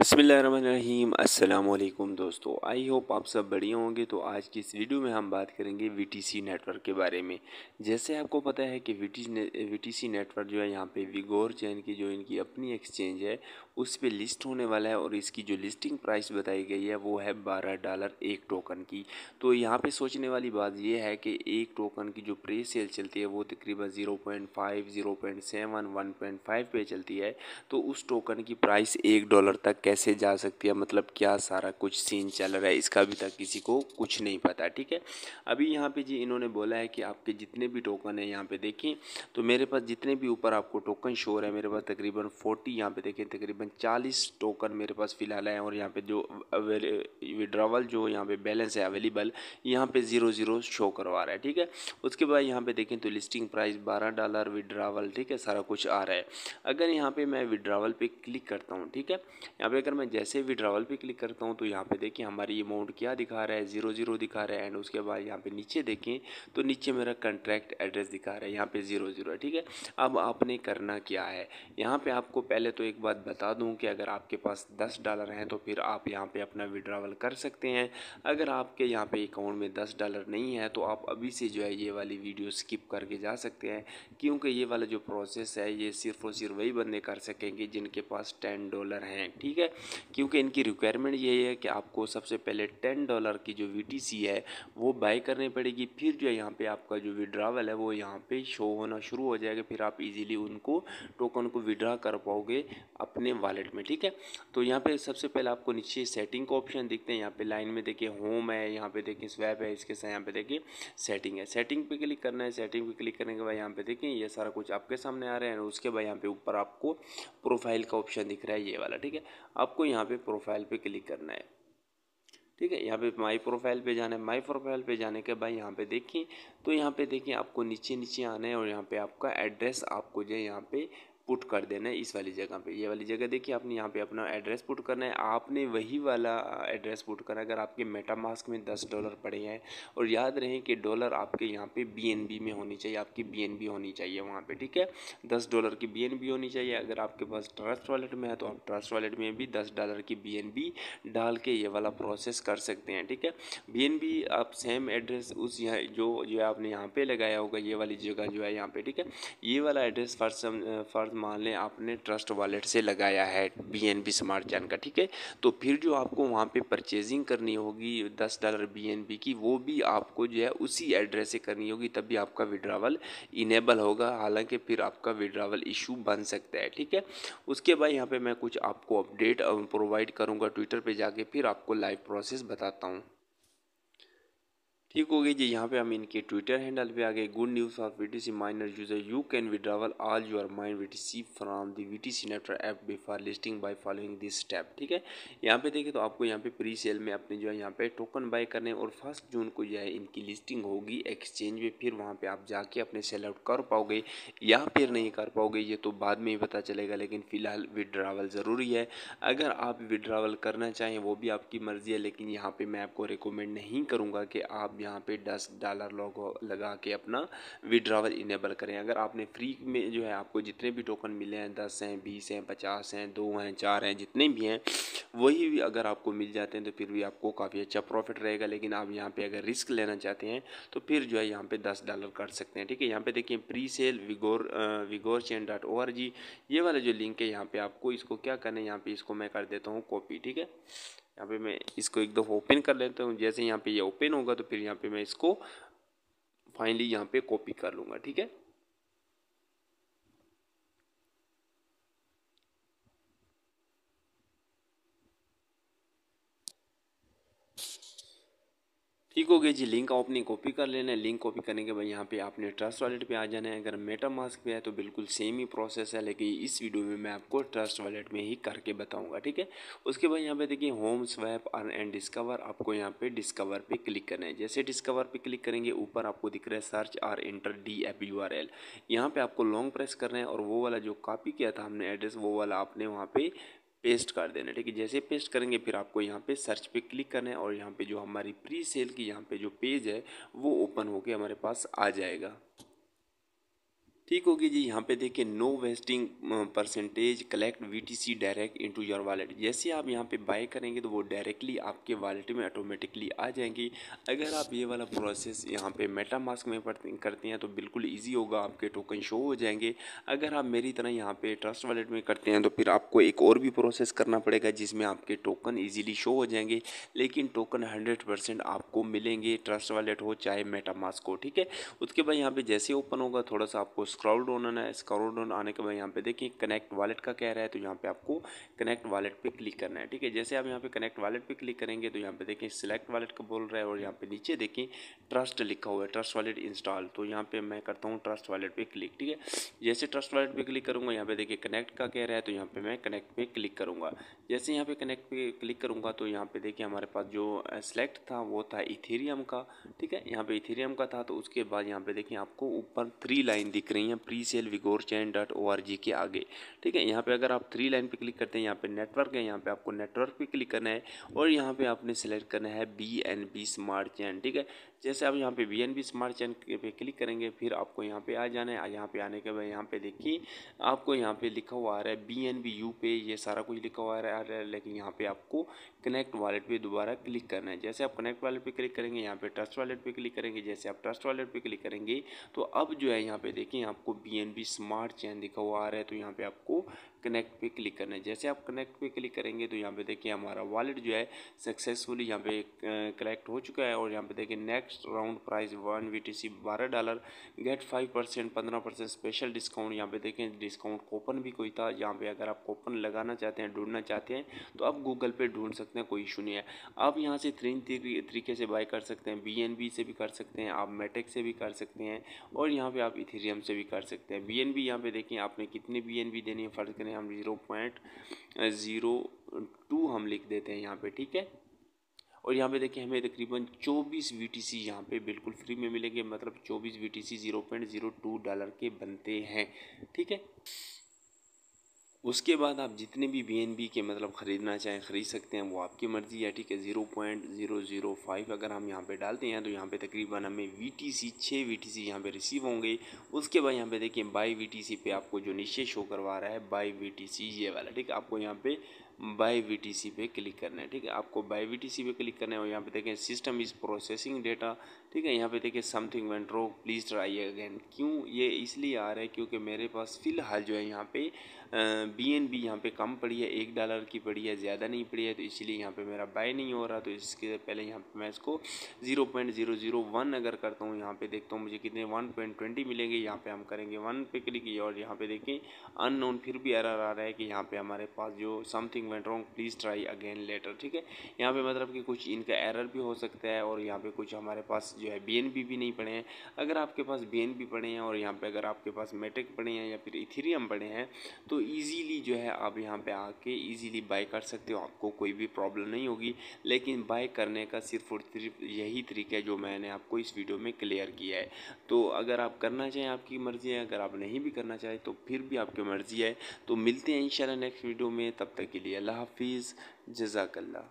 बसमीम अल्लाम दोस्तों, I hope आप सब बढ़िया होंगे। तो आज की इस वीडियो में हम बात करेंगे VTC नेटवर्क के बारे में। जैसे आपको पता है कि वी सी नेटवर्क जो है, यहाँ पे विगोर चैन की जो इनकी अपनी एक्सचेंज है, उस पर लिस्ट होने वाला है और इसकी जो लिस्टिंग प्राइस बताई गई है, वो है बारह डॉलर एक टोकन की। तो यहाँ पर सोचने वाली बात यह है कि एक टोकन की जो प्री सेल चलती है, वो तकरीबन zero point five zero point seven one point five पे चलती है। तो उस टोकन की प्राइस एक डॉलर तक कैसे जा सकती है मतलब क्या सारा कुछ सीन चल रहा है, इसका अभी तक किसी को कुछ नहीं पता, ठीक है? अभी यहाँ पे जी इन्होंने बोला है कि आपके जितने भी टोकन है यहाँ पे देखें तो मेरे पास जितने भी ऊपर आपको टोकन शो है, मेरे पास तकरीबन फोर्टी यहाँ पे देखें तकरीबन चालीस टोकन मेरे पास फ़िलहाल है और यहाँ पे जो विड्रावल जो यहाँ पे बैलेंस है अवेलेबल यहाँ पे ज़ीरो ज़ीरो शो करवा रहा है, ठीक है? उसके बाद यहाँ पे देखें तो लिस्टिंग प्राइस बारह डॉलर विड्रावल ठीक है, सारा कुछ आ रहा है। अगर यहाँ पे मैं विड्रावल पे क्लिक करता हूँ, ठीक है? पे अगर मैं जैसे विड्रावल पे क्लिक करता हूँ तो यहाँ पे देखिए हमारी अमाउंट क्या दिखा रहा है? ज़ीरो ज़ीरो दिखा रहा है एंड उसके बाद यहाँ पे नीचे देखें तो नीचे मेरा कंट्रैक्ट एड्रेस दिखा रहा है। यहाँ पे ज़ीरो ज़ीरो ठीक है? अब आपने करना क्या है? यहाँ पे आपको पहले तो एक बात बता दूँ कि अगर आपके पास दस डॉलर हैं तो फिर आप यहाँ पर अपना विड्रावल कर सकते हैं। अगर आपके यहाँ पे अकाउंट में दस डॉलर नहीं है तो आप अभी से जो है ये वाली वीडियो स्किप करके जा सकते हैं। क्योंकि ये वाला जो प्रोसेस है, ये सिर्फ़ और सिर्फ़ वही बंदे कर सकेंगे जिनके पास टेन डॉलर हैं, ठीक है? क्योंकि इनकी रिक्वायरमेंट ये है कि आपको सबसे पहले टेन डॉलर की जो वीटीसी है, वो बाई करनी पड़ेगी। फिर जो है यहाँ पे आपका जो विड्रावल है, वो यहाँ पे शो होना शुरू हो जाएगा। फिर आप इजीली उनको टोकन को विड्रा कर पाओगे अपने वॉलेट में, ठीक है? तो यहाँ पे सबसे पहले आपको नीचे सेटिंग का ऑप्शन दिखते हैं। यहाँ पे लाइन में देखिए होम है, यहाँ पे देखिए स्वैप है, इसके साथ यहाँ पे देखिए सेटिंग है। सेटिंग पे क्लिक करना है सेटिंग पे क्लिक करने के बाद यहाँ पे देखिए ये सारा कुछ आपके सामने आ रहा है। उसके बाद यहाँ पे ऊपर आपको प्रोफ़ाइल का ऑप्शन दिख रहा है ये वाला, ठीक है? आपको यहाँ पे प्रोफ़ाइल पे क्लिक करना है। ठीक है, यहाँ पे माय प्रोफ़ाइल पे जाना है। माय प्रोफ़ाइल पे जाने के बाद यहाँ पे देखिए तो यहाँ पे देखिए आपको नीचे नीचे आना है और यहाँ पे आपका एड्रेस आपको जो है यहाँ पे पुट कर देना है इस वाली जगह पे। ये वाली जगह देखिए, आपने यहाँ पे अपना एड्रेस पुट करना है। आपने वही वाला एड्रेस पुट करना है। अगर आपके मेटा मास्क में दस डॉलर पड़े हैं और याद रहे कि डॉलर आपके यहाँ पे बीएनबी में होनी चाहिए, आपकी बीएनबी होनी चाहिए वहाँ पे, ठीक है? दस डॉलर की बीएनबी होनी चाहिए। अगर आपके पास ट्रस्ट वॉलेट में है तो आप ट्रस्ट वॉलेट में भी दस डॉलर की बीएनबी डाल के ये वाला प्रोसेस कर सकते हैं, ठीक है? बीएनबी आप सेम एड्रेस उस यहाँ, जो जो आपने यहाँ पे लगाया होगा, ये वाली जगह जो है यहाँ पे, ठीक है? ये वाला एड्रेस फ़र्स्ट फ़र्स्ट मान लें आपने ट्रस्ट वॉलेट से लगाया है B N B smart chain का, ठीक है? तो फिर जो आपको वहाँ पे परचेजिंग करनी होगी, दस डॉलर बी एन बी की, वो भी आपको जो है उसी एड्रेस से करनी होगी तभी आपका विड्रावल इनेबल होगा। हालाँकि फिर आपका विड्रावल इशू बन सकता है, ठीक है? उसके बाद यहाँ पर मैं कुछ आपको अपडेट प्रोवाइड करूँगा ट्विटर पर जाके, फिर आपको लाइव प्रोसेस बताता हूँ। ठीक हो गई जी। यहाँ पे हम इनके ट्विटर हैंडल पे आ गए। Good news of V T C miner user you can withdrawal all your mined V T C from the V T C network app before listing by following this step ठीक है? यहाँ पे देखिए तो आपको यहाँ पे प्री सेल में अपने जो है यहाँ पे टोकन बाय करने और फ़र्स्ट जून को जो है इनकी लिस्टिंग होगी एक्सचेंज में। फिर वहाँ पर आप जाके अपने सेल आउट कर पाओगे या फिर नहीं कर पाओगे, ये तो बाद में ही पता चलेगा, लेकिन फ़िलहाल विड्रावल ज़रूरी है। अगर आप विड्रावल करना चाहें, वो भी आपकी मर्ज़ी है, लेकिन यहाँ पर मैं आपको रिकमेंड नहीं करूँगा कि आप यहाँ पे दस डॉलर लोगो लगा के अपना विड्रावल इनेबल करें। अगर आपने फ्री में जो है आपको जितने भी टोकन मिले हैं, दस हैं, बीस हैं, पचास हैं, दो हैं, चार हैं, जितने भी हैं, वही भी अगर आपको मिल जाते हैं तो फिर भी आपको काफ़ी अच्छा प्रॉफिट रहेगा। लेकिन आप यहाँ पे अगर रिस्क लेना चाहते हैं तो फिर जो है यहाँ पे दस डॉलर कर सकते हैं। ठीक है, यहाँ पे देखिए pre sale Vigor Vigor chain dot O R G ये वाला जो लिंक है, यहाँ पे आपको इसको क्या करना है, यहाँ पे इसको मैं कर देता हूँ कॉपी ठीक है यहाँ पे मैं इसको एक दफ़ा ओपन कर लेता हूँ। जैसे यहाँ पे ये यह ओपन होगा तो फिर यहाँ पे मैं इसको फाइनली यहाँ पे कॉपी कर लूँगा, ठीक है? ठीक हो गया जी लिंक आप अपनी कॉपी कर लेना है। लिंक कॉपी करने के बाद यहाँ पे आपने ट्रस्ट वॉलेट पे आ जाना है। अगर मेटा मास्क पे है तो बिल्कुल सेम ही प्रोसेस है, लेकिन इस वीडियो में मैं आपको ट्रस्ट वॉलेट में ही करके बताऊँगा, ठीक है? उसके बाद यहाँ पे देखिए home swap earn and discover आपको यहाँ पे डिस्कवर पे क्लिक करना है। जैसे डिस्कवर पे क्लिक करेंगे, ऊपर आपको दिख रहा है search or enter the app U R L यहाँ पे आपको लॉन्ग प्रेस करना है और वो वाला जो कॉपी किया था हमने एड्रेस वो वाला आपने वहाँ पे पेस्ट कर देना, ठीक है? जैसे पेस्ट करेंगे, फिर आपको यहाँ पे सर्च पे क्लिक करना है और यहाँ पे जो हमारी प्री सेल की यहाँ पे जो पेज है, वो ओपन होके हमारे पास आ जाएगा। ठीक होगी जी। यहाँ पे देखिए no vesting percentage collect V T C direct into your wallet जैसे आप यहाँ पे बाय करेंगे तो वो डायरेक्टली आपके वॉलेट में ऑटोमेटिकली आ जाएँगी। अगर आप ये वाला प्रोसेस यहाँ पे मेटा मास्क में करते हैं तो बिल्कुल ईजी होगा, आपके टोकन शो हो जाएँगे। अगर आप मेरी तरह यहाँ पर ट्रस्ट वॉलेट में करते हैं तो फिर आपको एक और भी प्रोसेस करना पड़ेगा जिसमें आपके टोकन ईजिली शो हो जाएँगे। लेकिन टोकन हंड्रेड आपको मिलेंगे ट्रस्ट वॉलेट हो चाहे मेटा मास्क हो, ठीक है? उसके बाद यहाँ पर जैसे ओपन होगा, थोड़ा सा आपको स्क्रॉल डाउन आना है स्क्रॉल डाउन आने के बाद यहाँ पे देखिए कनेक्ट वालेट का कह रहा है तो यहाँ पे आपको कनेक्ट वालेट पे क्लिक करना है, ठीक है? जैसे आप यहाँ पे कनेक्ट वालेट पे क्लिक करेंगे तो यहाँ पे देखिए सिलेक्ट वालेट का बोल रहा है और यहाँ पे नीचे देखिए ट्रस्ट लिखा हुआ है ट्रस्ट वॉलेट इंस्टॉल तो यहाँ पे मैं करता हूँ ट्रस्ट वॉलेट पे क्लिक ठीक है जैसे ट्रस्ट वॉलेट पे क्लिक करूँगा यहाँ पे देखिए कनेक्ट का कह रहा है तो यहाँ पे मैं कनेक्ट पे क्लिक करूँगा जैसे यहाँ पे कनेक्ट पे क्लिक करूँगा तो यहाँ पे देखिए हमारे पास जो सेलेक्ट था वो था इथेरियम का ठीक है यहाँ पे इथेरियम का था तो उसके बाद यहाँ पे देखिए आपको ऊपर थ्री लाइन दिख रही है pre sale Vigor chain dot O R G के आगे ठीक है यहाँ पे अगर आप थ्री लाइन पे क्लिक करते हैं यहाँ पे नेटवर्क है यहाँ पे आपको नेटवर्क पे क्लिक करना है और यहाँ पे आपने सेलेक्ट करना है B N B smart chain ठीक है जैसे आप यहाँ पे B N B smart chain पे क्लिक करेंगे, फिर आपको यहाँ पे आ जाना है। यहाँ पे आने के बाद यहाँ पे देखिए, आपको यहाँ पे लिखा हुआ आ रहा है बी एन बी यू पे ये सारा कुछ लिखा हुआ आ रहा है लेकिन यहाँ पे आपको कनेक्ट वॉलेट पे दोबारा क्लिक करना है। जैसे आप कनेक्ट वॉलेट पे क्लिक करेंगे, यहाँ पे ट्रस्ट वॉलेट पे क्लिक करेंगे, जैसे आप ट्रस्ट वॉलेट पे क्लिक करेंगे तो अब जो है यहाँ पे देखिए, आपको B N B smart chain लिखा हुआ आ रहा है तो यहाँ पे आपको कनेक्ट पे क्लिक करना है। जैसे आप कनेक्ट पे क्लिक करेंगे तो यहाँ पे देखिए हमारा वॉलेट जो है सक्सेसफुली यहाँ पे कलेक्ट हो चुका है और यहाँ पे देखिए next round price one V T C बारह डॉलर गेट फाइव परसेंट पंद्रह परसेंट स्पेशल डिस्काउंट यहाँ पे देखें डिस्काउंट कूपन भी कोई था। यहाँ पे अगर आप कूपन लगाना चाहते हैं, ढूंढना चाहते हैं तो आप गूगल पे ढूंढ सकते हैं, कोई इशू नहीं है। आप यहाँ से तीन तरीके से बाय कर सकते हैं। बी से भी कर सकते हैं, आप मेटेक से भी कर सकते हैं और यहाँ पर आप इथेरियम से भी कर सकते हैं। बी एन बी यहाँ पे देखें आपने कितने बी देनी है, फ़र्ज़ करें हम ज़ीरो पॉइंट ज़ीरो टू हम लिख देते हैं यहाँ पे, ठीक है? और यहाँ पे देखिए हमें तकरीबन 24 वी टी सी यहाँ पर बिल्कुल फ्री में मिलेंगे मतलब 24 V T C zero point zero two dollar के बनते हैं, ठीक है? उसके बाद आप जितने भी बी एन बी के मतलब ख़रीदना चाहें, ख़रीद सकते हैं, वो आपकी मर्ज़ी है, ठीक है? Zero point zero zero five अगर हम यहाँ पे डालते हैं तो यहाँ पे तकरीबन हमें वी टी सी छः वी टी सी यहाँ पर रिसीव होंगे। उसके बाद यहाँ पे देखिए बाई वी टी सी पे आपको जो नीचे शो करवा रहा है बाई वी टी सी ये वाला, ठीक है? आपको यहाँ पे बाई वी टी सी पे क्लिक करना है, ठीक है? आपको बाई वी टी सी पे क्लिक करना है और यहाँ पे देखें सिस्टम इज़ प्रोसेसिंग डेटा ठीक है? यहाँ पे देखें समथिंग वेंट रो प्लीज़ ट्राई अगेन क्यों? ये इसलिए आ रहा है क्योंकि मेरे पास फ़िलहाल जो है यहाँ पे बी एन बी यहाँ पे कम पड़ी है एक डॉलर की पड़ी है ज़्यादा नहीं पड़ी है तो इसलिए यहाँ पे मेरा बाय नहीं हो रहा तो इसके पहले यहाँ पे मैं इसको zero point zero zero one अगर करता हूँ यहाँ पे देखता हूँ मुझे कितने वन पॉइंट ट्वेंटी मिलेंगे यहाँ पे हम करेंगे वन पे क्लिक और यहाँ पे देखें अननोन फिर भी एरर आ रहा है कि यहाँ पर हमारे पास जो something went wrong please try again later ठीक है यहाँ पर मतलब कि कुछ इनका एरर भी हो सकता है और यहाँ पर कुछ हमारे पास जो है बी एन बी भी नहीं पड़े हैं अगर आपके पास बी एन बी पड़े हैं और यहाँ पर अगर आपके पास मेट्रिक पड़े हैं या फिर इथीरियम पड़े हैं तो ईजीली जो है आप यहाँ पे आके ईज़िली बाय कर सकते हो, आपको कोई भी प्रॉब्लम नहीं होगी। लेकिन बाय करने का सिर्फ़ और सिर्फ़ यही तरीका है जो मैंने आपको इस वीडियो में क्लियर किया है। तो अगर आप करना चाहें आपकी मर्ज़ी है, अगर आप नहीं भी करना चाहें तो फिर भी आपकी मर्ज़ी है। तो मिलते हैं इन नेक्स्ट वीडियो में, तब तक के लिए अल्लाह हाफिज़ जजाकल्ला